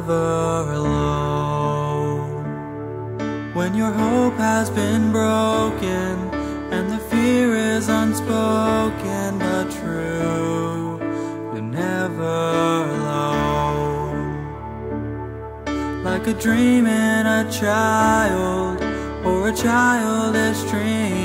never alone. When your hope has been broken and the fear is unspoken but true, you're never alone. Like a dream in a child or a childish dream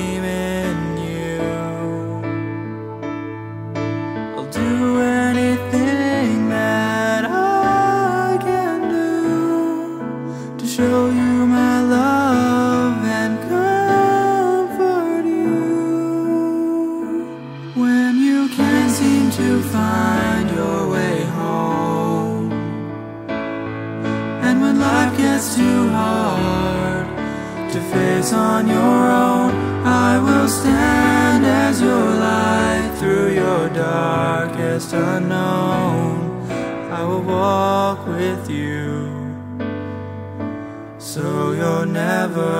gets too hard to face on your own, I will stand as your light through your darkest unknown. I will walk with you, so you're never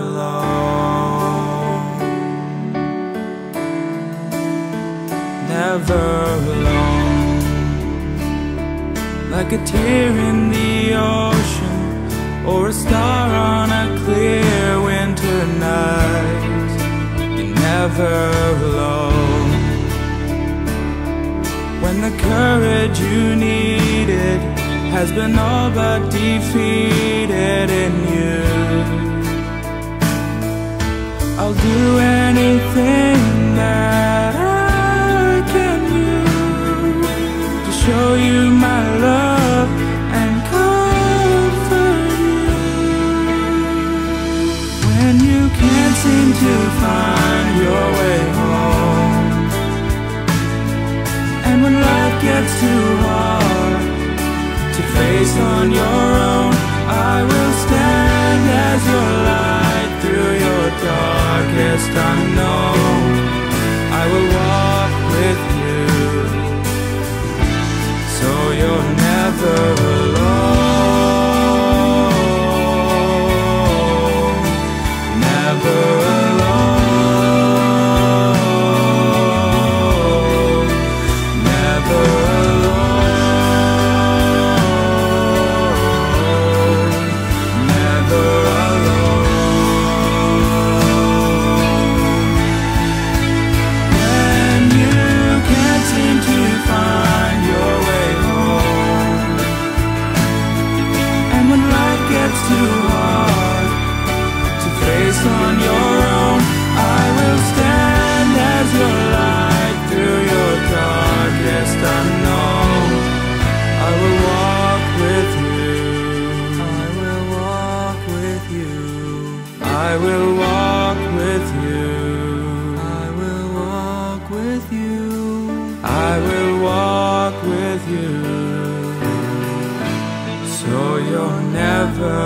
alone. Never alone. Like a tear in the ocean or a star on a clear winter night. You're never alone. When the courage you needed has been all but defeated on your own. I will stand as your light through your darkest unknown on your own, I will stand as your light through your darkest unknown. I will walk with you. I will walk with you. I will walk with you. I will walk with you. I will walk with you. So you're never